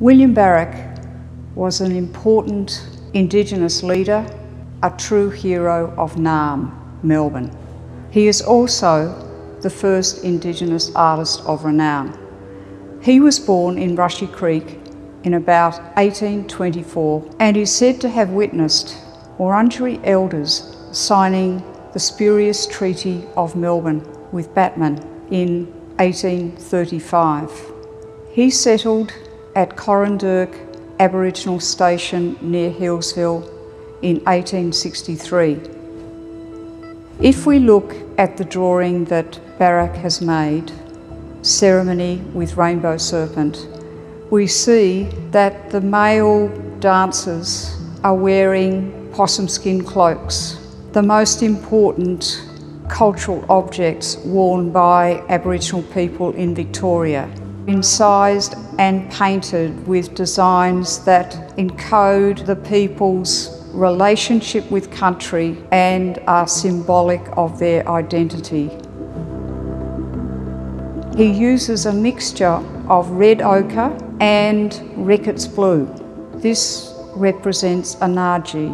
William Barak was an important Indigenous leader, a true hero of Naarm, Melbourne. He is also the first Indigenous artist of renown. He was born in Brushy Creek in about 1824 and is said to have witnessed Wurundjeri elders signing the spurious Treaty of Melbourne with Batman in 1835. He settled at Coranderrk Aboriginal Station near Healesville in 1863. If we look at the drawing that Barak has made, Ceremony with Rainbow Serpent, we see that the male dancers are wearing possum skin cloaks, the most important cultural objects worn by Aboriginal people in Victoria incised and painted with designs that encode the people's relationship with country and are symbolic of their identity. He uses a mixture of red ochre and Reckitt's blue. This represents a Ngadji,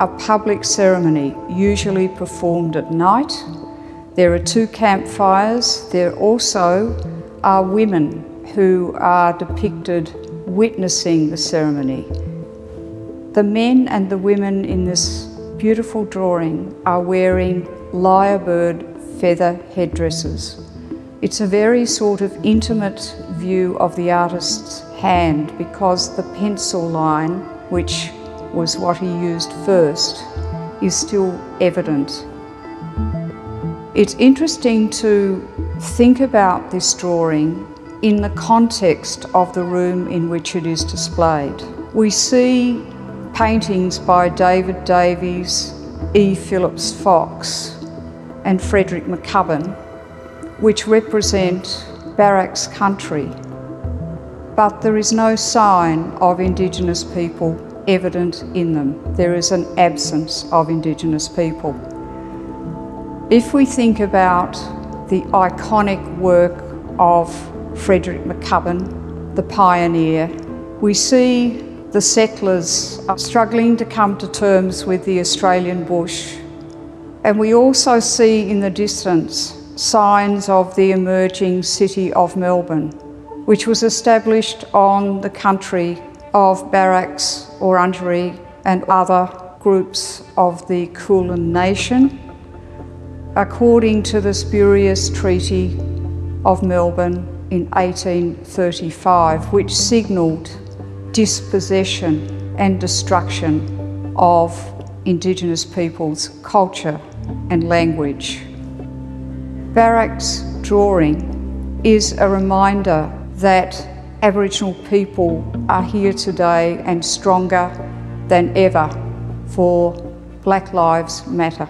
a public ceremony usually performed at night. There are two campfires. There also are women who are depicted witnessing the ceremony. The men and the women in this beautiful drawing are wearing lyrebird feather headdresses. It's a very sort of intimate view of the artist's hand because the pencil line, which was what he used first, is still evident. It's interesting to think about this drawing in the context of the room in which it is displayed. We see paintings by David Davies, E. Phillips Fox, and Frederick McCubbin, which represent Barak's country. But there is no sign of Indigenous people evident in them. There is an absence of Indigenous people. If we think about the iconic work of Frederick McCubbin, the pioneer, we see the settlers struggling to come to terms with the Australian bush. And we also see in the distance signs of the emerging city of Melbourne, which was established on the country of Baraks, Wurundjeri, and other groups of the Kulin Nation according to the spurious Treaty of Melbourne in 1835, which signalled dispossession and destruction of Indigenous peoples' culture and language. Barak's drawing is a reminder that Aboriginal people are here today and stronger than ever for Black Lives Matter.